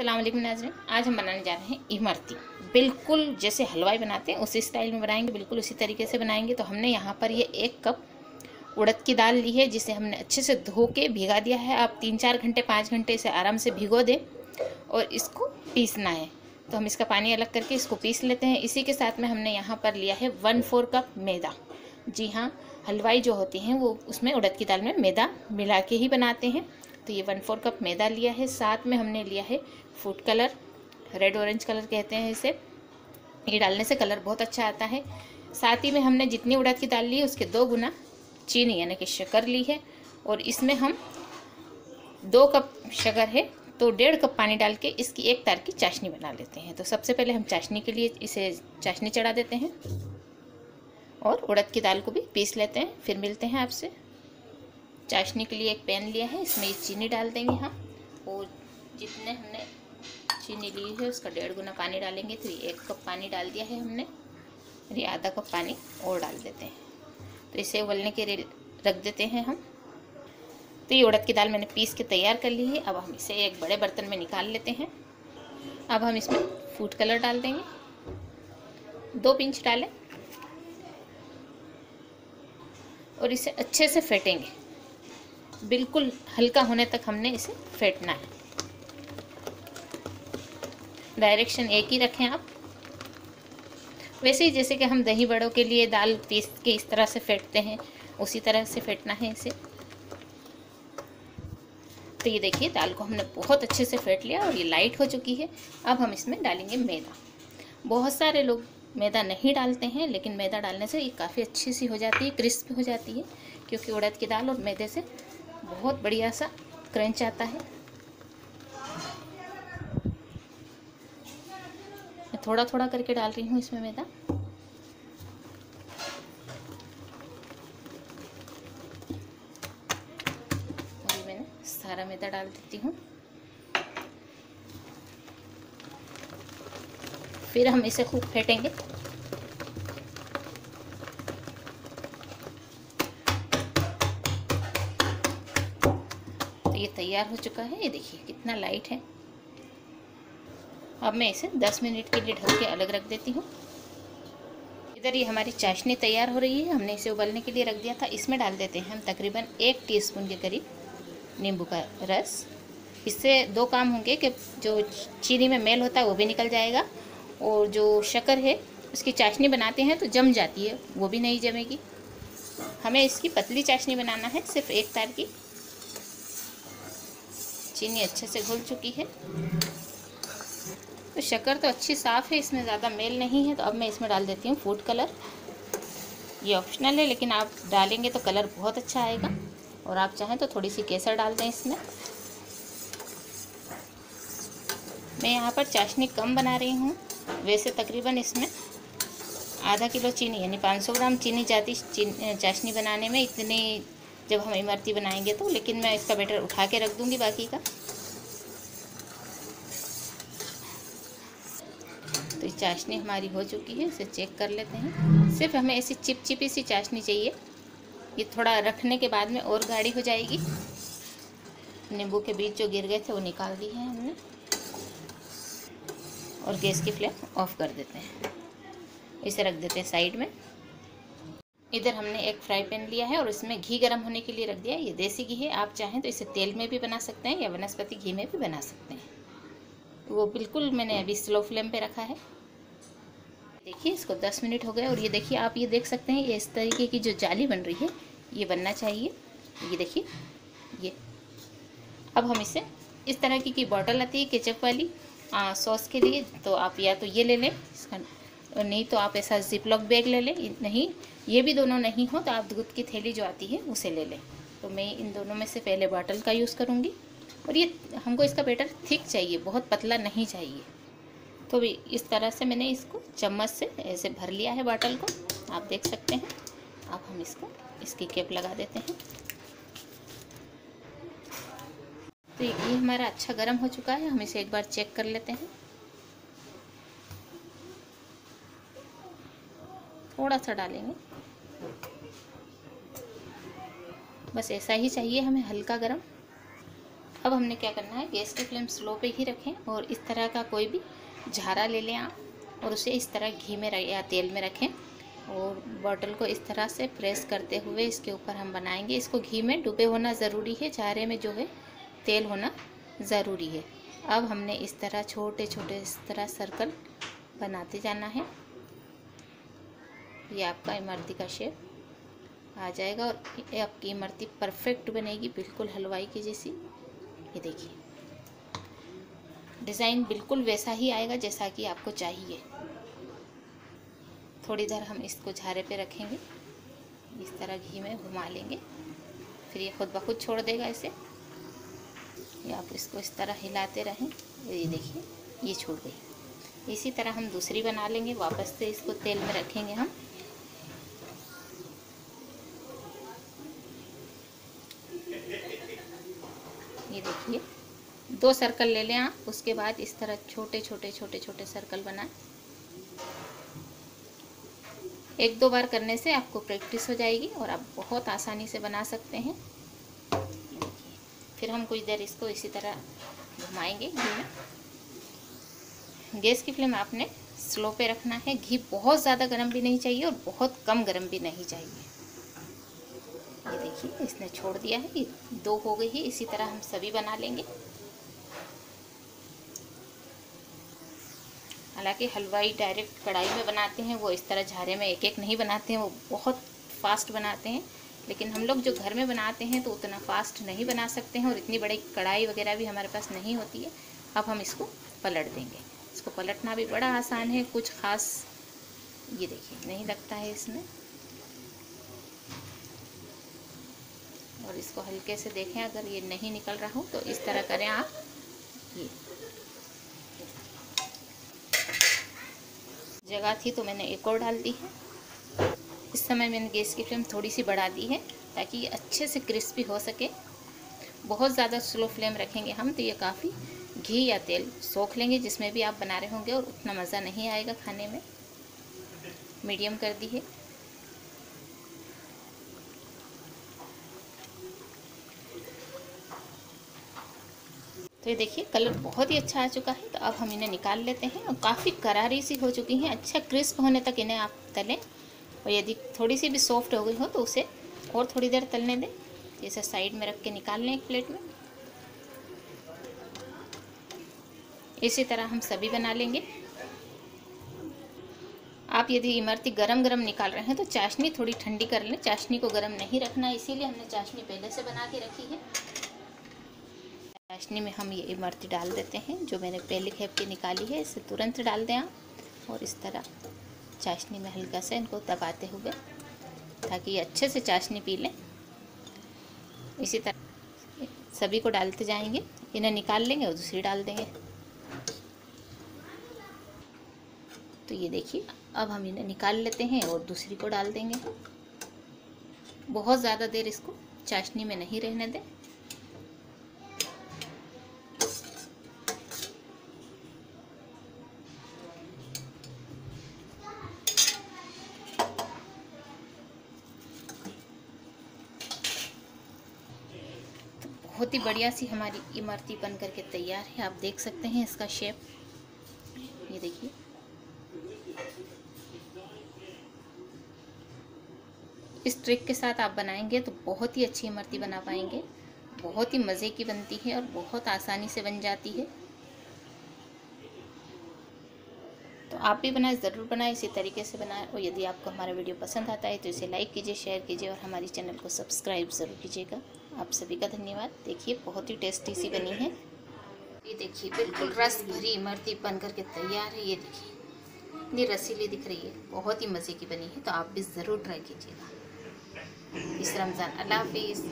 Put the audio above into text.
अल्लाम नाजरीन। आज हम बनाने जा रहे हैं इमरती। बिल्कुल जैसे हलवाई बनाते हैं, उसी स्टाइल में बनाएँगे, बिल्कुल उसी तरीके से बनाएँगे। तो हमने यहाँ पर ये एक कप उड़द की दाल ली है, जिसे हमने अच्छे से धो के भिगा दिया है। आप तीन चार घंटे, पाँच घंटे इसे आराम से भिगो दें और इसको पीसना है। तो हम इसका पानी अलग करके इसको पीस लेते हैं। इसी के साथ में हमने यहाँ पर लिया है वन फोर कप मैदा। जी हाँ हलवाई जो होती हैं, वो उसमें उड़द की दाल में मैदा मिला के ही बनाते हैं। तो ये वन फोर कप मैदा लिया है। साथ में हमने लिया है food colour, red orange colour कहते हैं इसे। ये डालने से कलर बहुत अच्छा आता है। साथ ही में हमने जितनी उड़द की दाल ली है उसके दो गुना चीनी, यानी कि शक्कर ली है। और इसमें हम दो कप शक्कर है तो डेढ़ कप पानी डाल के इसकी एक तार की चाशनी बना लेते हैं। तो सबसे पहले हम चाशनी के लिए इसे चाशनी चढ़ा देते हैं और उड़द की दाल को भी पीस लेते हैं। फिर मिलते हैं आपसे। चाशनी के लिए एक पैन लिया है, इसमें ये चीनी डाल देंगे हम। और जितने हमने चीनी ली है, उसका डेढ़ गुना पानी डालेंगे तो एक कप पानी डाल दिया है हमने। ये आधा कप पानी और डाल देते हैं। तो इसे उबलने के लिए रख देते हैं हम। तो ये उड़द की दाल मैंने पीस के तैयार कर ली है। अब हम इसे एक बड़े बर्तन में निकाल लेते हैं। अब हम इसमें फ़ूड कलर डाल देंगे। दो पिंच डालें। और इसे अच्छे से फेंटेंगे। बिल्कुल हल्का होने तक हमने इसे फेंटना है। डायरेक्शन एक ही रखें आप। वैसे ही जैसे कि हम दही बड़ों के लिए दाल पीस के इस तरह से फेंटते हैं, उसी तरह से फेंटना है इसे। तो ये देखिए, दाल को हमने बहुत अच्छे से फेंट लिया और ये लाइट हो चुकी है। अब हम इसमें डालेंगे मैदा। बहुत सारे लोग मैदा नहीं डालते हैं, लेकिन मैदा डालने से ये काफ़ी अच्छी सी हो जाती है, क्रिस्प हो जाती है, क्योंकि उड़द की दाल और मैदे से बहुत बढ़िया सा क्रंच आता है। थोड़ा थोड़ा करके डाल रही हूँ इसमें मैदा। मैंने सारा मैदा डाल देती हूँ। फिर हम इसे खूब फेंटेंगे। ये तैयार हो चुका है। ये देखिए कितना लाइट है। अब मैं इसे 10 मिनट के लिए ढक के अलग रख देती हूँ। इधर ये हमारी चाशनी तैयार हो रही है। हमने इसे उबलने के लिए रख दिया था। इसमें डाल देते हैं हम तकरीबन एक टीस्पून के करीब नींबू का रस। इससे दो काम होंगे कि जो चीनी में मेल होता है वो भी निकल जाएगा और जो शक्कर है, उसकी चाशनी बनाते हैं तो जम जाती है, वो भी नहीं जमेगी। हमें इसकी पतली चाशनी बनाना है, सिर्फ़ एक तार की। चीनी अच्छे से घुल चुकी है। तो शक्कर तो अच्छी साफ़ है, इसमें ज़्यादा मेल नहीं है तो अब मैं इसमें डाल देती हूँ फ़ूड कलर ये ऑप्शनल है, लेकिन आप डालेंगे तो कलर बहुत अच्छा आएगा। और आप चाहें तो थोड़ी सी केसर डाल दें इसमें। मैं यहाँ पर चाशनी कम बना रही हूँ, वैसे तकरीबन इसमें आधा किलो चीनी, यानी 500 ग्राम चीनी जाती चाशनी बनाने में इतनी, जब हम इमरती बनाएँगे तो लेकिन मैं इसका बैटर उठा के रख दूँगी बाकी का। तो चाशनी हमारी हो चुकी है इसे चेक कर लेते हैं। सिर्फ़ हमें ऐसी चिपचिपी सी चाशनी चाहिए। ये थोड़ा रखने के बाद में और गाढ़ी हो जाएगी। नींबू के बीज जो गिर गए थे, वो निकाल दिए हैं हमने। और गैस की फ्लेम ऑफ़ कर देते हैं। इसे रख देते हैं साइड में। इधर हमने एक फ्राई पैन लिया है और इसमें घी गर्म होने के लिए रख दिया ये देसी घी है, आप चाहें तो इसे तेल में भी बना सकते हैं या वनस्पति घी में भी बना सकते हैं। वो बिल्कुल मैंने अभी स्लो फ्लेम पे रखा है। देखिए, इसको 10 मिनट हो गए और ये देखिए, आप ये देख सकते हैं, ये इस तरीके की जो जाली बन रही है, ये बनना चाहिए। ये देखिए, ये। अब हम इसे इस तरह की की बॉटल आती है, केचप वाली सॉस के लिए तो आप या तो ये ले लें, इसका नहीं तो आप ऐसा जिपलॉक बैग ले लें, नहीं, ये भी दोनों नहीं हो तो आप दूध की थैली जो आती है, उसे ले लें। तो मैं इन दोनों में से पहले बॉटल का यूज़ करूँगी। और ये, हमको इसका बैटर थिक चाहिए, बहुत पतला नहीं चाहिए। तो भी इस तरह से मैंने इसको चम्मच से ऐसे भर लिया है बॉटल को। आप देख सकते हैं। अब हम इसको, इसकी कैप लगा देते हैं। तो ये हमारा अच्छा गर्म हो चुका है। हम इसे एक बार चेक कर लेते हैं। थोड़ा सा डालेंगे। बस ऐसा ही चाहिए हमें, हल्का गर्म। अब हमने क्या करना है, गैस की फ्लेम स्लो पे ही रखें और इस तरह का कोई भी झारा ले लें आप और उसे इस तरह घी में या तेल में रखें और बॉटल को इस तरह से प्रेस करते हुए इसके ऊपर हम बनाएँगे। इसको घी में डूबे होना ज़रूरी है, झारे में जो है तेल होना ज़रूरी है। अब हमने इस तरह छोटे छोटे इस तरह सर्कल बनाते जाना है। ये आपका इमरती का शेप आ जाएगा और आपकी इमरती परफेक्ट बनेगी, बिल्कुल हलवाई की जैसी। ये देखिए। डिज़ाइन बिल्कुल वैसा ही आएगा जैसा कि आपको चाहिए। थोड़ी देर हम इसको झारे पे रखेंगे। इस तरह घी में घुमा लेंगे। फिर ये खुद ब खुद छोड़ देगा इसे। या आप इसको इस तरह हिलाते रहें। ये देखिए, ये छूट गई। इसी तरह हम दूसरी बना लेंगे। वापस से इसको तेल में रखेंगे हम। ये देखिए दो सर्कल ले लें आप, उसके बाद इस तरह छोटे छोटे छोटे छोटे सर्कल बनाएँ। एक दो बार करने से आपको प्रैक्टिस हो जाएगी और आप बहुत आसानी से बना सकते हैं। फिर हम कुछ देर इसको इसी तरह घुमाएँगे घी में। गैस की फ्लेम आपने स्लो पे रखना है। घी बहुत ज़्यादा गर्म भी नहीं चाहिए और बहुत कम गर्म भी नहीं चाहिए। ये देखिए, इसने छोड़ दिया है। दो हो गई है। इसी तरह हम सभी बना लेंगे। हालाँकि हलवाई डायरेक्ट कढ़ाई में बनाते हैं, वो इस तरह झारे में एक एक नहीं बनाते हैं, वो बहुत फास्ट बनाते हैं। लेकिन हम लोग जो घर में बनाते हैं तो उतना फास्ट नहीं बना सकते हैं और इतनी बड़ी कढ़ाई वगैरह भी हमारे पास नहीं होती है। अब हम इसको पलट देंगे। इसको पलटना भी बड़ा आसान है, कुछ ख़ास ये देखिए, नहीं लगता है इसमें। और इसको हल्के से देखें, अगर ये नहीं निकल रहा हो तो इस तरह करें आप, ये। जगह थी तो मैंने एक और डाल दी है। इस समय मैंने गैस की फ्लेम थोड़ी सी बढ़ा दी है ताकि ये अच्छे से क्रिस्पी हो सके। बहुत ज़्यादा स्लो फ्लेम रखेंगे हम तो ये काफ़ी घी या तेल सोख लेंगे, जिसमें भी आप बना रहे होंगे और उतना मज़ा नहीं आएगा खाने में। मीडियम कर दी है। तो ये देखिए, कलर बहुत ही अच्छा आ चुका है तो अब हम इन्हें निकाल लेते हैं और काफ़ी करारी सी हो चुकी हैं अच्छा क्रिस्प होने तक इन्हें आप तलें। और यदि थोड़ी सी भी सॉफ्ट हो गई हो तो उसे और थोड़ी देर तलने दें। इसे साइड में रख के निकाल लें एक प्लेट में। इसी तरह हम सभी बना लेंगे। आप यदि इमरती गरम गरम निकाल रहे हैं तो चाशनी थोड़ी ठंडी कर लें। चाशनी को गरम नहीं रखना, इसीलिए हमने चाशनी पहले से बना के रखी है। चाशनी में हम ये इमरती डाल देते हैं, जो मैंने पहले खेप के निकाली है, इसे तुरंत डाल दें आप और इस तरह चाशनी में हल्का सा इनको दबाते हुए, ताकि ये अच्छे से चाशनी पी लें। इसी तरह सभी को डालते जाएँगे, इन्हें निकाल लेंगे और दूसरी डाल देंगे। तो ये देखिए, अब हम इन्हें निकाल लेते हैं और दूसरी को डाल देंगे। बहुत ज़्यादा देर इसको चाशनी में नहीं रहने दें। बहुत ही बढ़िया सी हमारी इमरती बन करके तैयार है। आप देख सकते हैं इसका शेप ये देखिए। इस ट्रिक के साथ आप बनाएँगे तो बहुत ही अच्छी इमरती बना पाएँगे। बहुत ही मज़े की बनती है और बहुत आसानी से बन जाती है तो आप भी बनाए, ज़रूर बनाएँ, इसी तरीके से बनाएँ। और यदि आपको हमारा वीडियो पसंद आता है तो इसे लाइक कीजिए, शेयर कीजिए और हमारी चैनल को सब्सक्राइब ज़रूर कीजिएगा। आप सभी का धन्यवाद। देखिए, बहुत ही टेस्टी सी बनी है। ये देखिए, बिल्कुल रस भरी इमरती बन करके तैयार है। ये देखिए, इतनी रसीली दिख रही है। बहुत ही मज़े की बनी है तो आप भी ज़रूर ट्राई कीजिएगा। इस रमज़ान, अल्लाह हाफिज़।